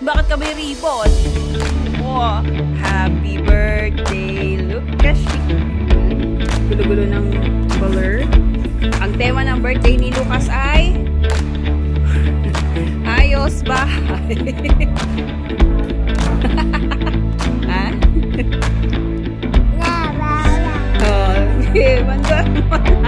Bakit ka may ribbon? Oh, happy birthday, Lucas. Gulo-gulo ng color. Ang tema ng birthday ni Lucas ay Ayos bahay. ha? La, la, la. Oh, okay. Banda.